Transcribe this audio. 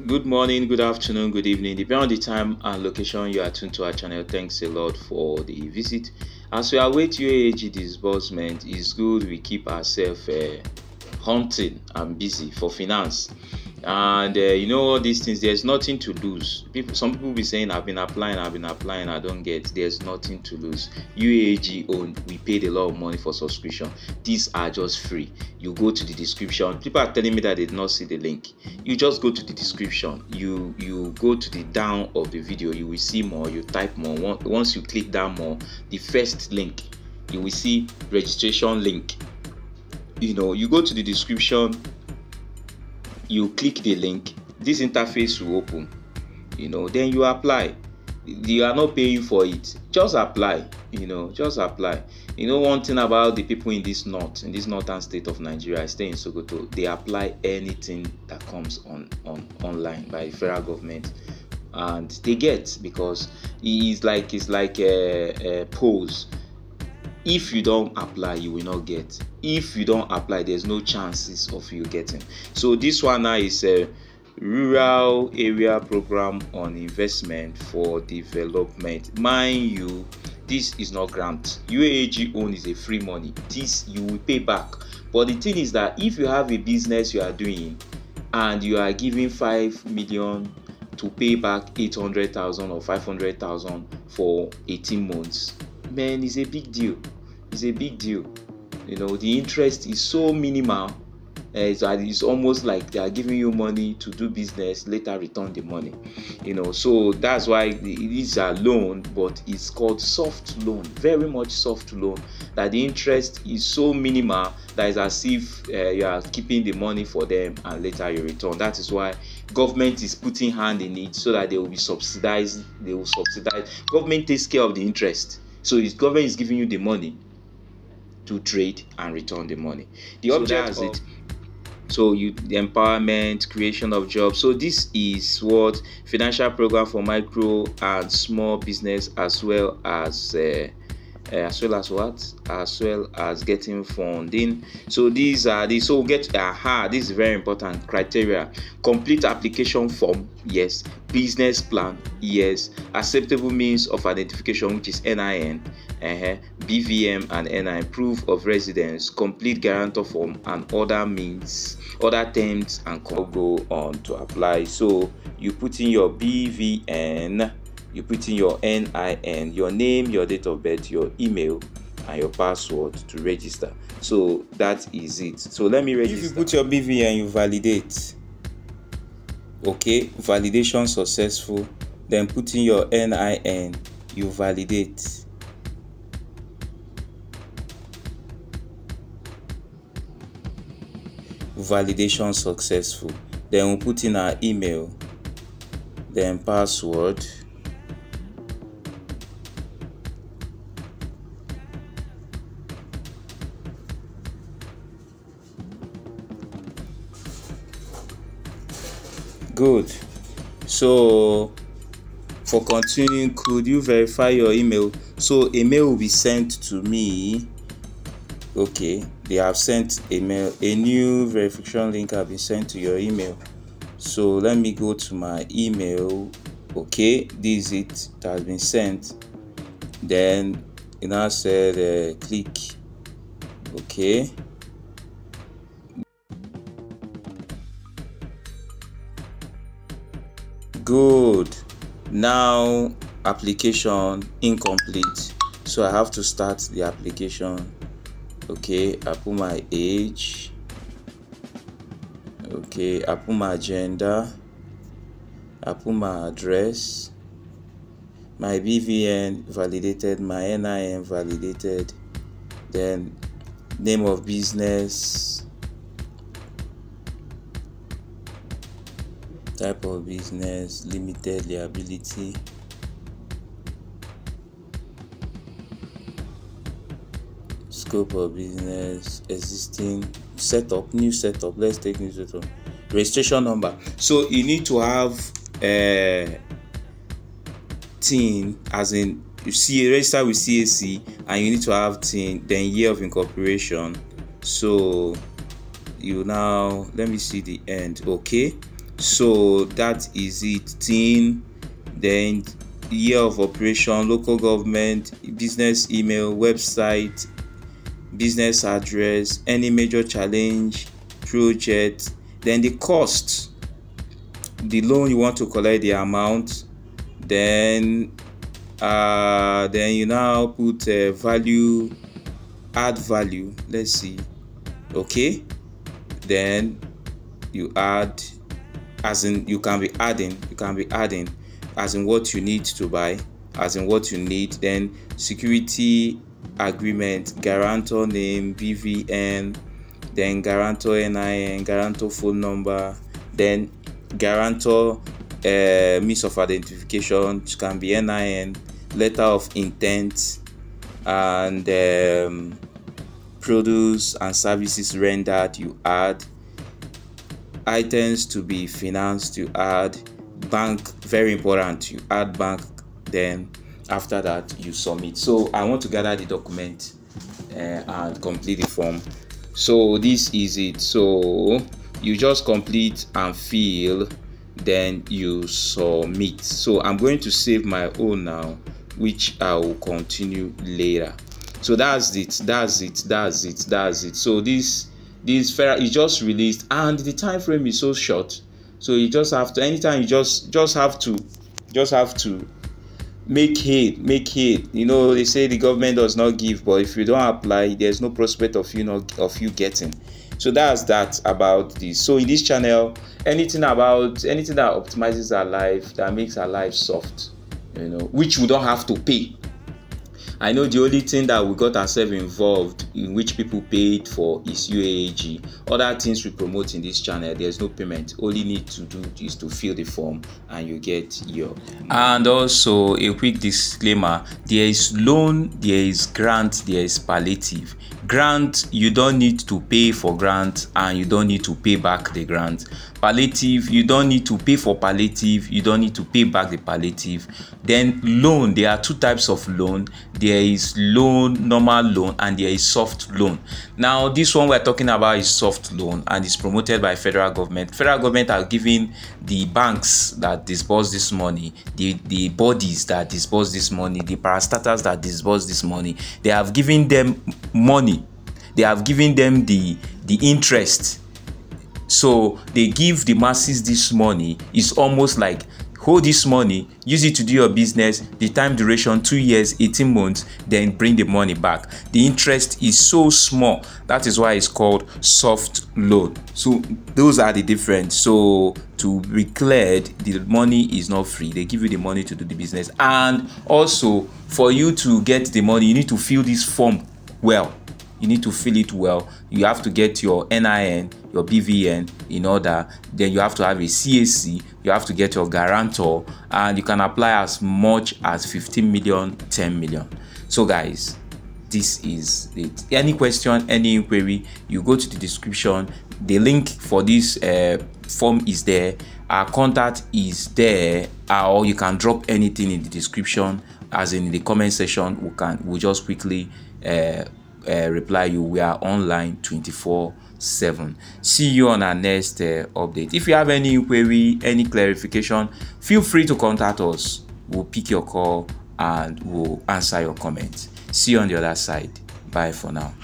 Good morning, good afternoon, good evening, depending on the time and location you are tuned to our channel. Thanks a lot for the visit. As we await UAAG disbursement, it's good we keep ourselves uh, hunting and busy for finance and uh, you know all these things there's nothing to lose. People some people be saying i've been applying i've been applying i don't get there's nothing to lose. UAAG own we paid a lot of money for subscription. These are just free. You go to the description. People are telling me that they did not see the link. You just go to the description. You you go to the down of the video. You will see more. You type more. Once you click down more the first link you will see registration link. You know you go to the description you click the link this interface will open. You know then you apply. You are not paying for it. Just apply you know just apply. You know one thing about the people in this north in this northern state of nigeria i stay in sokoto they apply anything that comes on on online by federal government. And they get because it's like it's like a, a pose if you don't apply you will not get. If you don't apply there's no chances of you getting. So this one now is a rural area program on investment for development. Mind you this is not grant. Uaag own is a free money. This you will pay back. But the thing is that if you have a business you are doing and you are giving 5 million to pay back 800,000 or 500,000 for 18 months man is a big deal. It's a big deal. You know the interest is so minimal uh, it's, it's almost like they are giving you money to do business later return the money. You know so that's why it is a loan but it's called soft loan very much soft loan. That the interest is so minimal that is as if uh, you are keeping the money for them and later you return. That is why government is putting hand in it so that they will be subsidized they will subsidize. Government takes care of the interest so his government is giving you the money to trade and return the money. The so object of it. so you the empowerment creation of jobs. So this is what financial program for micro and small business as well as uh, as well as what? As well as getting funding. So these are the so get aha this is very important criteria. Complete application form yes. Business plan yes. Acceptable means of identification which is nin uh-huh, bvn and nin proof of residence complete guarantor form and other means other terms and go on to apply. So you put in your bvn you put in your NIN, your name, your date of birth, your email, and your password to register. So that is it. So let me register. If you put your BVN, you validate. Okay, validation successful. Then put in your NIN, you validate. Validation successful. Then we we'll put in our email, then password good. So for continuing could you verify your email? So a mail will be sent to me. Okay they have sent a mail a new verification link have been sent to your email. So let me go to my email. Okay this is it that has been sent. Then it now said uh, click. Okay good. Now application incomplete. So i have to start the application. Okay i put my age. Okay i put my gender. I put my address. My bvn validated my nin validated. Then name of business type of business limited liability. Scope of business existing setup new setup let's take new setup. Registration number. So you need to have a tin as in you see register with cac and you need to have tin then year of incorporation. So you now let me see the end. Okay so that is it. Tin then year of operation local government business email website business address any major challenge project then the cost. The loan you want to collect the amount then uh, then you now put uh, value add value let's see. Okay? Then you add as in you can be adding you can be adding as in what you need to buy as in what you need then security agreement guarantor name bvn then guarantor nin guarantor phone number then guarantor uh, means of identification which can be nin letter of intent and um, produce and services rendered you add items to be financed you add bank very important you add bank then after that you submit. So i want to gather the document uh, and complete the form. So this is it. So you just complete and fill then you submit. So i'm going to save my own now which i will continue later. So that's it. That's it. That's it. That's it. So this this FERA is just released and the time frame is so short. So you just have to anytime you just just have to just have to make hay make hay. You know they say the government does not give but if you don't apply there's no prospect of you not of you getting. So that's that about this. So in this channel anything about anything that optimizes our life that makes our life soft you know which we don't have to pay I know the only thing that we got ourselves involved in which people paid for is UAAG. Other things we promote in this channel, there's no payment. All you need to do is to fill the form and you get your. And also a quick disclaimer: there is loan, there is grant, there is palliative. Grant, you don't need to pay for grant and you don't need to pay back the grant. Palliative you don't need to pay for palliative you don't need to pay back the palliative. Then loan there are two types of loan. There is loan normal loan and there is soft loan. Now this one we're talking about is soft loan and is promoted by federal government. Federal government are giving the banks that disburse this money the the bodies that disburse this money the parastatals that disburse this money. They have given them money they have given them the the interest. So they give the masses this money. It's almost like hold this money use it to do your business. The time duration two years 18 months then bring the money back. The interest is so small. That is why it's called soft loan. So those are the difference. So to be cleared the money is not free. They give you the money to do the business. And also for you to get the money you need to fill this form well you need to fill it well. You have to get your nin your bvn in order. Then you have to have a cac you have to get your guarantor and you can apply as much as 15 million 10 million. So guys this is it. Any question any inquiry you go to the description. The link for this uh, form is there. Our contact is there uh, or you can drop anything in the description. As in the comment section we can we we'll just quickly uh, uh, reply you we are online 24 7 see you on our next uh, update. If you have any query any clarification feel free to contact us. We'll pick your call and we'll answer your comments. See you on the other side. Bye for now